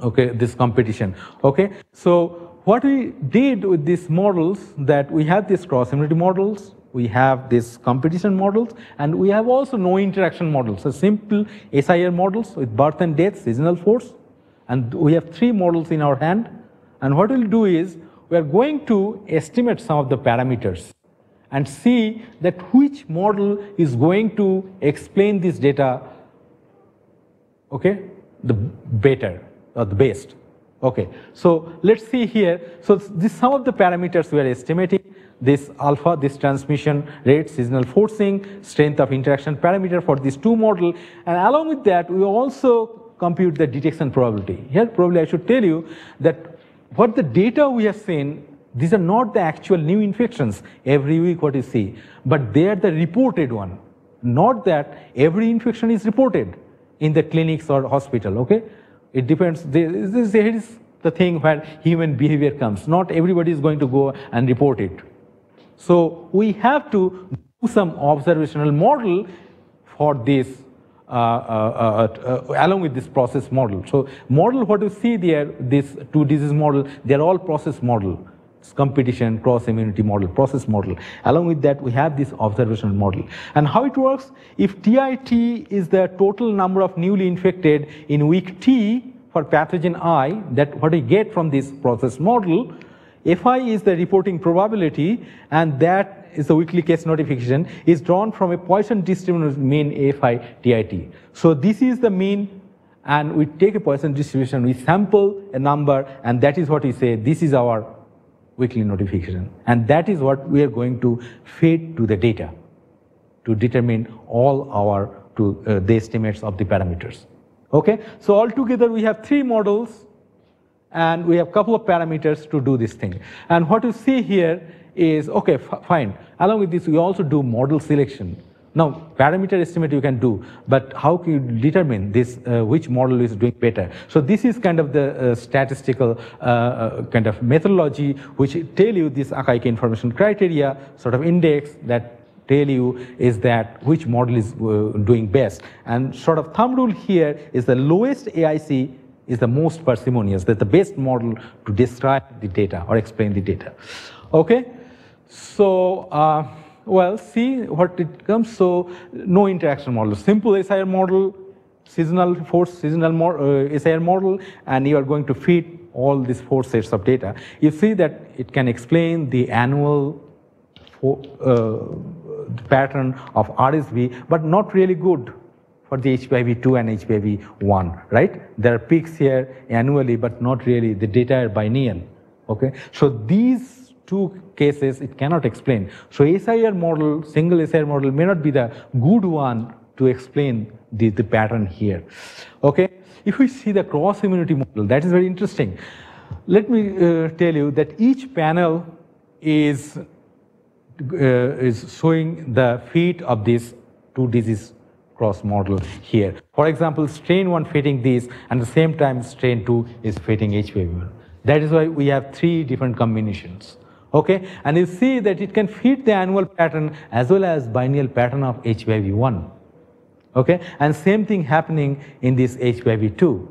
okay, this competition. Okay, so what we did with these models that we have these cross immunity models we have this competition models, and we have also no interaction models, so simple SIR models with birth and death, seasonal force, and we have three models in our hand. And what we'll do is, we are going to estimate some of the parameters and see that which model is going to explain this data, okay, the better or the best. Okay, so let's see here. So this some of the parameters we are estimating this alpha, this transmission rate, seasonal forcing, strength of interaction parameter for these two model. And along with that, we also compute the detection probability. Here probably I should tell you that what the data we have seen, these are not the actual new infections every week what you see, but they are the reported one. Not that every infection is reported in the clinics or hospital, okay? It depends, this is the thing where human behavior comes. Not everybody is going to go and report it. So we have to do some observational model for this uh, uh, uh, along with this process model. So model what you see there, this two disease model, they're all process model. It's competition, cross immunity model, process model. Along with that, we have this observational model. And how it works, if TIT is the total number of newly infected in week T for pathogen I, that what we get from this process model, Fi is the reporting probability, and that is the weekly case notification, is drawn from a Poisson distribution mean Fi TIT. So this is the mean, and we take a Poisson distribution, we sample a number, and that is what we say, this is our weekly notification. And that is what we are going to feed to the data to determine all our to uh, the estimates of the parameters. Okay, so altogether we have three models and we have a couple of parameters to do this thing. And what you see here is, okay, fine. Along with this, we also do model selection. Now, parameter estimate you can do, but how can you determine this, uh, which model is doing better? So this is kind of the uh, statistical uh, uh kind of methodology which tell you this Akaike information criteria, sort of index that tell you is that which model is uh, doing best. And sort of thumb rule here is the lowest AIC is the most parsimonious, that's the best model to describe the data or explain the data. Okay, so uh, well, see what it comes. So no interaction model, simple SIR model, seasonal force, seasonal uh, SIR model, and you are going to feed all these four sets of data, you see that it can explain the annual fo- uh, pattern of RSV, but not really good for the HPIV2 and HPIV1, right? There are peaks here annually, but not really. The data are biennial, okay? So these two cases, it cannot explain. So SIR model, single SIR model may not be the good one to explain the, the pattern here, okay? If we see the cross immunity model, that is very interesting. Let me uh, tell you that each panel is uh, is showing the fit of these two disease cross model here. For example, strain 1 fitting this and the same time strain 2 is fitting HPV1. That is why we have three different combinations. Okay, and you see that it can fit the annual pattern as well as biennial pattern of HPV1. Okay, and same thing happening in this HPV2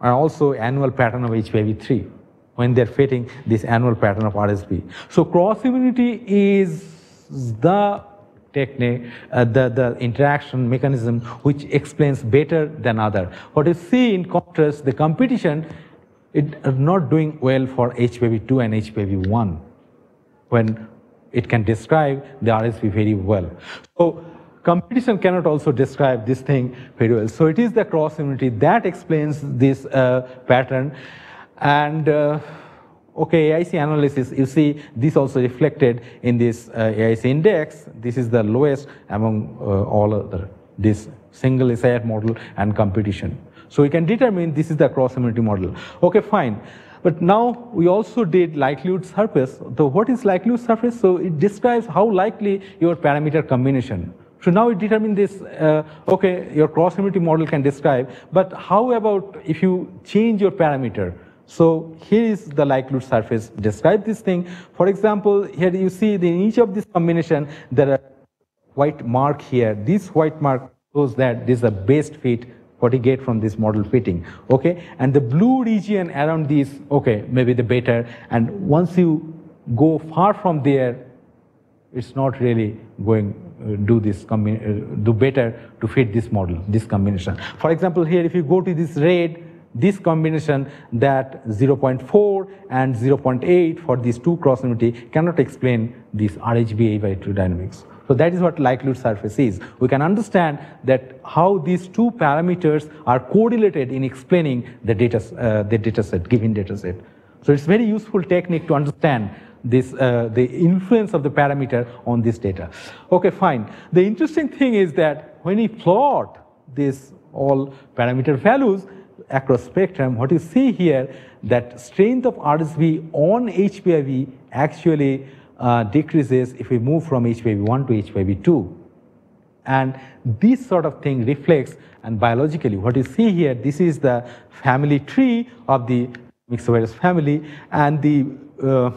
and also annual pattern of HPV3 when they're fitting this annual pattern of RSV. So cross immunity is the technique, uh, the, the interaction mechanism which explains better than other. What you see in contrast, the competition it is not doing well for HPV2 and HPV1 when it can describe the RSV very well. So competition cannot also describe this thing very well. So it is the cross immunity that explains this uh, pattern. And uh, okay, AIC analysis, you see this also reflected in this uh, AIC index. This is the lowest among uh, all other this single SIR model and competition. So we can determine this is the cross immunity model. Okay, fine. But now we also did likelihood surface. So what is likelihood surface? So it describes how likely your parameter combination. So now we determine this, uh, okay, your cross immunity model can describe, but how about if you change your parameter? So here is the likelihood surface, describe this thing. For example, here you see in each of this combination, there are white mark here. This white mark shows that this is the best fit what you get from this model fitting, okay? And the blue region around this, okay, maybe the better. And once you go far from there, it's not really going uh, do this uh, do better to fit this model, this combination. For example, here if you go to this red, this combination that 0.4 and 0.8 for these two cross immunity cannot explain this RHB by 2 dynamics. So that is what likelihood surface is. We can understand that how these two parameters are correlated in explaining the data, uh, the data set, given data set. So it's very useful technique to understand this, uh, the influence of the parameter on this data. Okay, fine. The interesting thing is that when we plot this all parameter values across spectrum, what you see here that strength of RSV on HPIV actually uh, decreases if we move from HPV1 to HPV2. And this sort of thing reflects, and biologically, what you see here, this is the family tree of the myxovirus family, and the uh,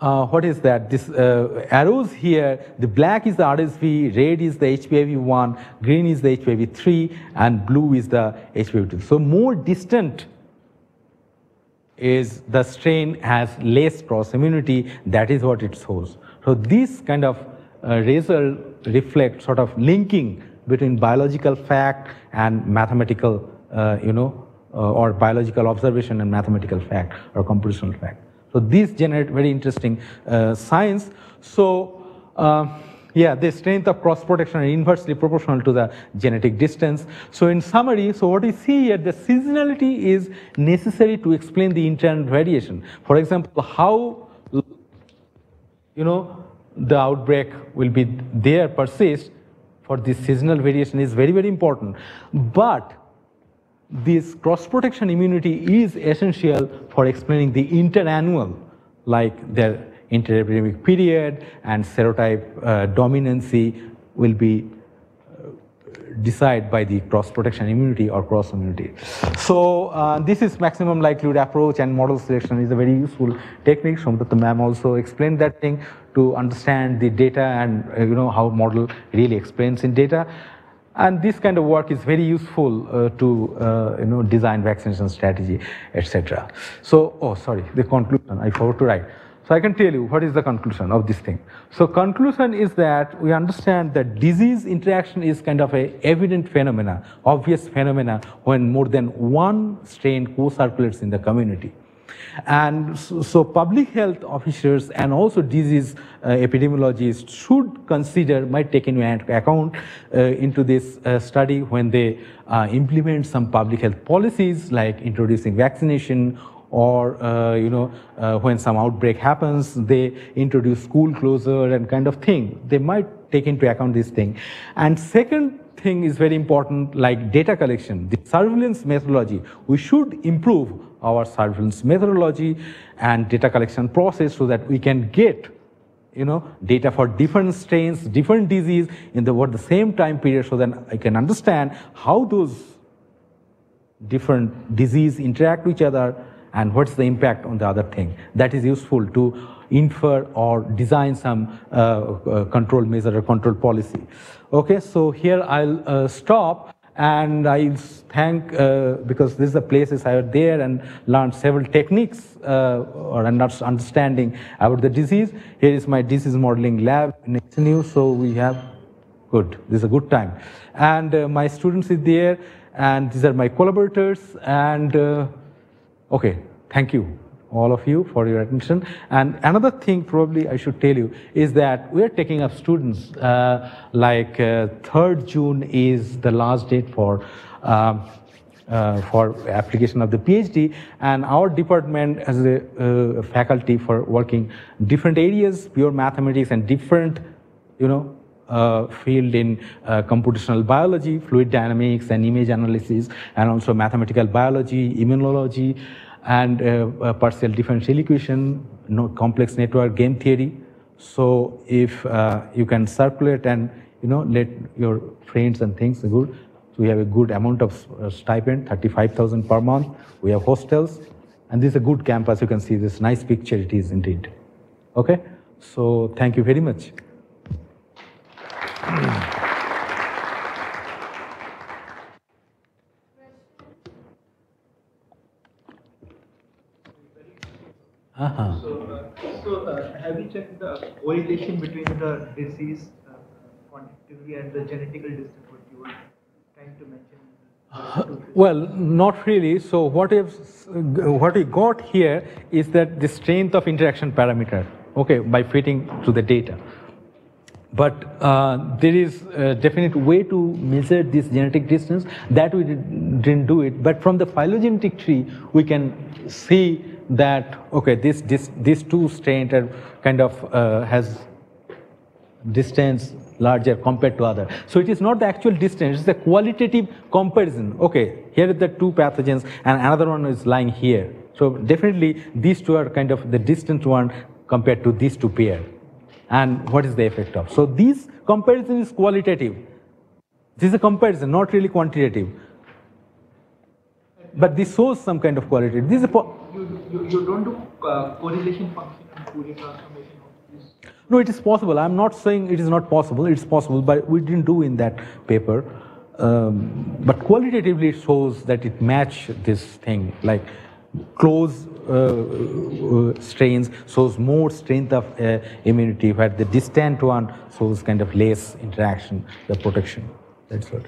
uh, what is that? This uh, arrows here, the black is the RSV, red is the HPV1, green is the HPV3, and blue is the HPV2. So more distant is the strain has less cross immunity, that is what it shows. So this kind of uh, result reflect sort of linking between biological fact and mathematical, uh, you know, uh, or biological observation and mathematical fact or computational fact. So these generate very interesting uh, science. So uh, yeah, the strength of cross protection are inversely proportional to the genetic distance. So in summary, so what we see here, the seasonality is necessary to explain the internal variation. For example, how, you know, the outbreak will be there, persist for this seasonal variation is very, very important. But this cross protection immunity is essential for explaining the interannual, like their interepidemic period and serotype uh, dominancy will be uh, decided by the cross protection immunity or cross immunity. So uh, this is maximum likelihood approach and model selection is a very useful technique. Somdatta ma'am also explained that thing to understand the data and uh, you know how model really explains in data. And this kind of work is very useful uh, to uh, you know design vaccination strategy, etc. So, oh sorry, the conclusion I forgot to write. So I can tell you what is the conclusion of this thing. So conclusion is that we understand that disease interaction is kind of a evident phenomena, obvious phenomena when more than one strain co-circulates in the community. And so, so, public health officers and also disease uh, epidemiologists should consider, might take into account uh, into this uh, study when they uh, implement some public health policies like introducing vaccination or uh, you know uh, when some outbreak happens they introduce school closure and kind of thing. They might take into account this thing. And second thing is very important like data collection the surveillance methodology we should improve our surveillance methodology and data collection process so that we can get you know data for different strains different disease in the what the same time period so that i can understand how those different disease interact with each other and what's the impact on the other thing. That is useful to infer or design some uh, uh, control measure or control policy. Okay, so here I'll uh, stop and I'll thank, uh, because this is the places I was there and learned several techniques uh, or understanding about the disease. Here is my disease modeling lab in SNU, so we have, good, this is a good time. And uh, my students is there and these are my collaborators and Okay, thank you all of you for your attention. And another thing probably I should tell you is that we're taking up students uh, like uh, 3rd June is the last date for um, uh, for application of the PhD and our department as a faculty for working different areas, pure mathematics and different, you know, uh, field in uh, computational biology, fluid dynamics and image analysis, and also mathematical biology, immunology, and uh, partial differential equation, no, complex network game theory. So if uh, you can circulate and you know let your friends and things good, we have a good amount of uh, stipend, 35,000 per month. We have hostels, and this is a good campus. You can see this nice picture it is indeed. Okay, so thank you very much. *clears throat* Uh-huh. So, uh, so uh, have you checked the correlation between the disease uh, quantitatively and the genetical distance what you were trying to mention? well, not really. So what if what we got here is that the strength of interaction parameter, okay, by fitting to the data. But uh, there is a definite way to measure this genetic distance that we did, didn't do it. But from the phylogenetic tree, we can see that okay, this this these two strains are kind of uh, has distance larger compared to other. So it is not the actual distance; it's a qualitative comparison. Okay, here are the two pathogens, and another one is lying here. So definitely these two are kind of the distant one compared to these two pair and what is the effect of. So this comparison is qualitative. This is a comparison, not really quantitative. But this shows some kind of quality. This is a you, you, you don't do uh, correlation function and Fourier transformation no, it is possible. I'm not saying it is not possible. It's possible, but we didn't do in that paper. Um, but qualitatively, it shows that it match this thing. Like close uh, uh, strains shows more strength of uh, immunity, where the distant one shows kind of less interaction, the protection. That's what.